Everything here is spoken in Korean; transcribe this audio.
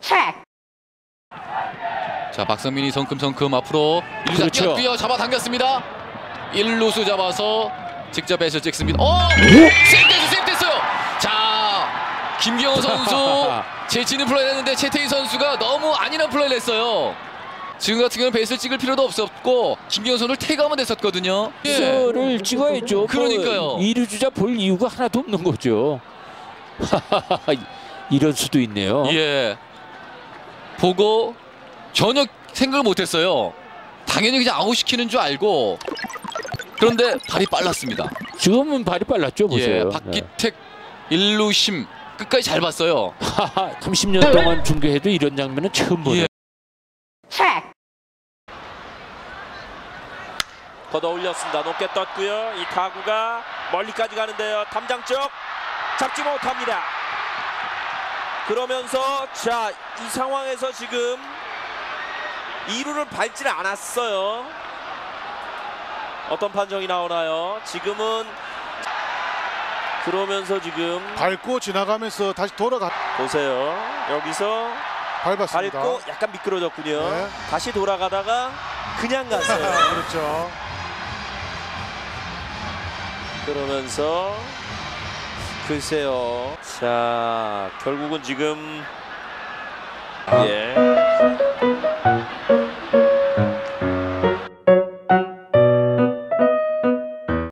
자, 자 박성민이 성큼성큼 앞으로 일루자 그렇죠. 뛰었고요 잡아당겼습니다. 1루수 잡아서 직접 배서 찍습니다. 어! 세이프됐어 세이프됐어요. 자 김기영 선수 제치는 플레이를 했는데 채태희 선수가 너무 아니란 플레이를 했어요 지금 같은 경우는 베이스를 찍을 필요도 없었고 선수를 태그하면 됐었거든요 예. 스를 찍어야죠. 그러니까요. 뭐 이루 주자 볼 이유가 하나도 없는 거죠. 이런 수도 있네요. 예. 보고 전혀 생각을 못했어요. 당연히 그냥 아웃시키는 줄 알고 그런데 발이 빨랐습니다. 지금은 발이 빨랐죠, 예, 보세요. 박기택 일루심 끝까지 잘 봤어요. 하하, 30년 동안 중계해도 이런 장면은 처음 보네요. 예. 걷어 올렸습니다. 높게 떴고요. 이 타구가 멀리까지 가는데요. 담장 쪽 잡지 못합니다. 그러면서 자, 이 상황에서 지금 2루를 밟지는 않았어요. 어떤 판정이 나오나요? 지금은 그러면서 지금 밟고 지나가면서 다시 돌아가 보세요. 여기서 밟았습니다. 밟고 약간 미끄러졌군요. 네. 다시 돌아가다가 그냥 갔어요. 그렇죠. 그러면서 글쎄요. 자, 결국은 지금 예.